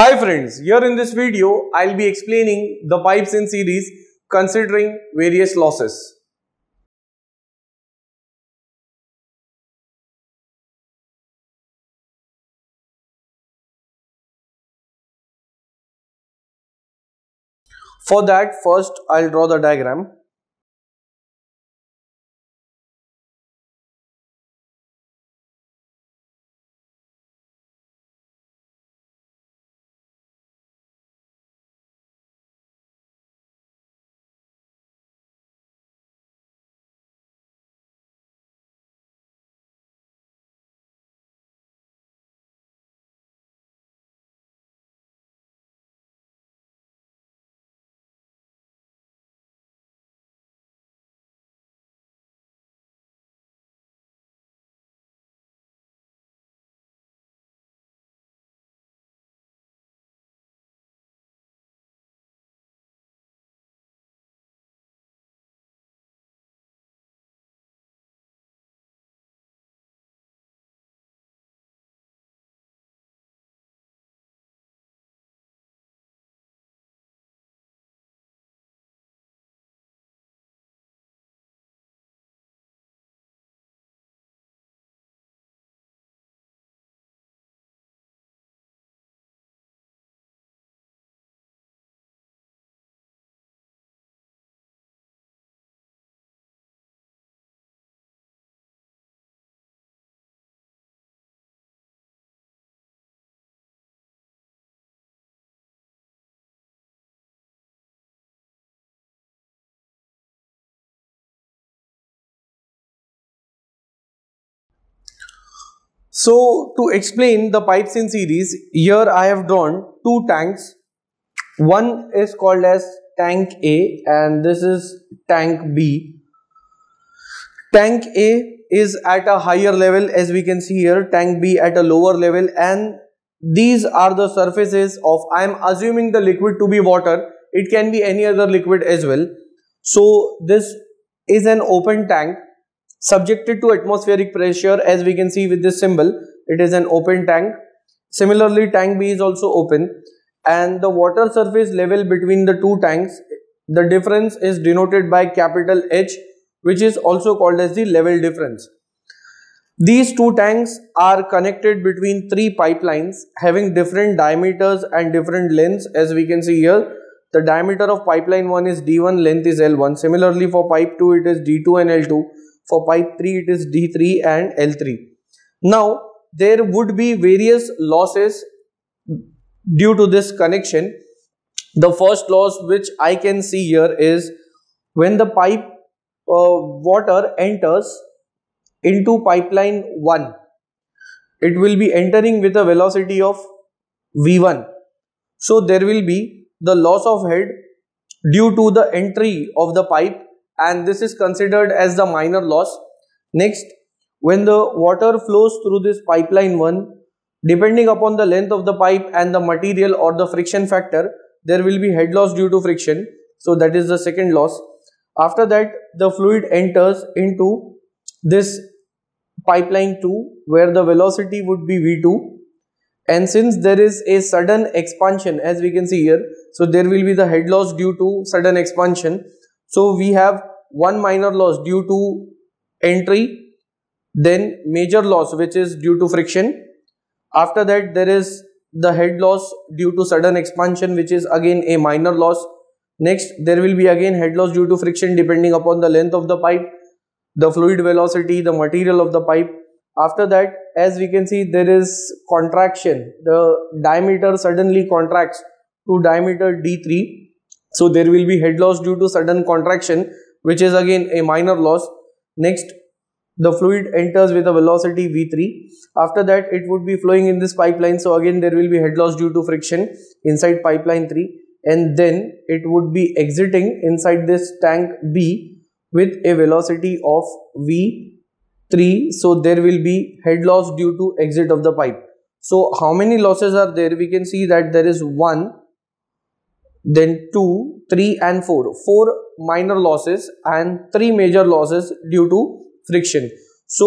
Hi friends, here in this video I'll be explaining the pipes in series considering various losses. For that first I'll draw the diagram. So to explain the pipes in series, here I have drawn two tanks. One is called as tank A and this is tank B. Tank A is at a higher level as we can see here, tank B at a lower level and these are the surfaces of, I am assuming the liquid to be water, it can be any other liquid as well. So this is an open tank subjected to atmospheric pressure as we can see with this symbol it is an open tank. Similarly tank b is also open. And the water surface level between the two tanks the difference is denoted by capital h which is also called as the level difference. These two tanks are connected between three pipelines having different diameters and different lengths. As we can see here the diameter of pipeline 1 is d1 length is l1 similarly for pipe 2 it is d2 and l2 for pipe 3 it is D3 and L3. Now there would be various losses due to this connection. The first loss which I can see here is when the pipe uh, water enters into pipeline 1 it will be entering with a velocity of v1 so there will be the loss of head due to the entry of the pipe and this is considered as the minor loss. Next, when the water flows through this pipeline 1, depending upon the length of the pipe and the material or the friction factor, there will be head loss due to friction. So that is the second loss. After that, the fluid enters into this pipeline 2 where the velocity would be V2 and since there is a sudden expansion as we can see here so there will be the head loss due to sudden expansion so we have one minor loss due to entry, then major loss which is due to friction. After that there is the head loss due to sudden expansion which is again a minor loss. Next there will be again head loss due to friction depending upon the length of the pipe, the fluid velocity, the material of the pipe. After that as we can see there is contraction, the diameter suddenly contracts to diameter D3. So there will be head loss due to sudden contraction which is again a minor loss. Next, the fluid enters with a velocity v3. After that, it would be flowing in this pipeline. So again, there will be head loss due to friction inside pipeline 3 and then it would be exiting inside this tank B with a velocity of v3. So there will be head loss due to exit of the pipe. So how many losses are there? We can see that there is 1, then 2, 3 and 4. 4 minor losses and 3 major losses due to friction. So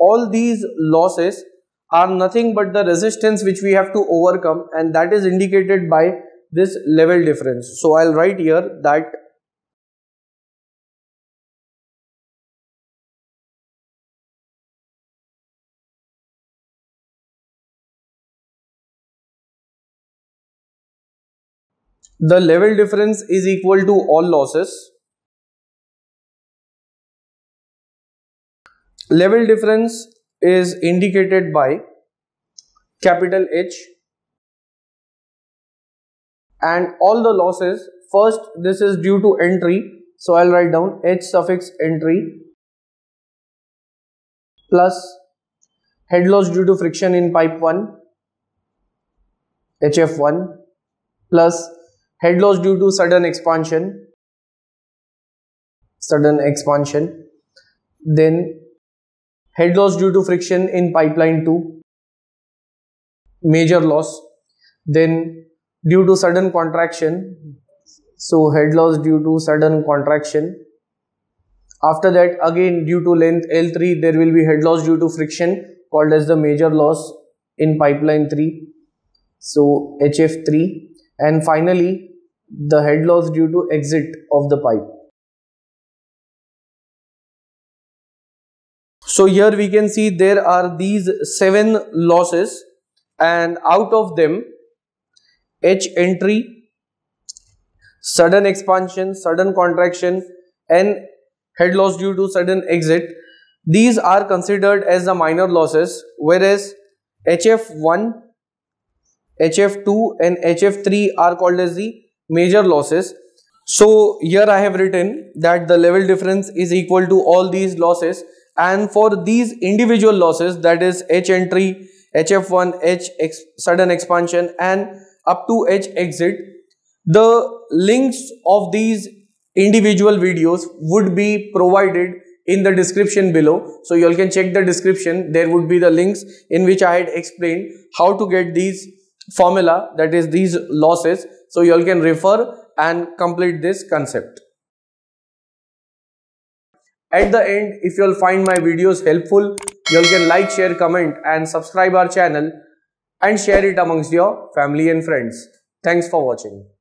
all these losses are nothing but the resistance which we have to overcome and that is indicated by this level difference. So I'll write here that the level difference is equal to all losses. Level difference is indicated by capital H and all the losses first this is due to entry so I'll write down H suffix entry plus head loss due to friction in pipe 1 HF1 plus head loss due to sudden expansion. Sudden expansion. Then head loss due to friction in pipeline 2 major loss. Then due to sudden contraction. So head loss due to sudden contraction. After that again due to length L3 there will be head loss due to friction called as the major loss in pipeline 3 so HF3 and finally the head loss due to exit of the pipe. So here we can see there are these seven losses and out of them H entry, sudden expansion, sudden contraction and head loss due to sudden exit these are considered as the minor losses whereas HF1, HF2 and HF3 are called as the major losses. So here I have written that the level difference is equal to all these losses and for these individual losses that is H entry, HF1, H ex sudden expansion and up to H exit, the links of these individual videos would be provided in the description below. So you all can check the description. There would be the links in which I had explained how to get these formula that is these losses so you all can refer and complete this concept. At the end, if you all find my videos helpful, you all can like, share, comment and subscribe our channel and share it amongst your family and friends. Thanks for watching.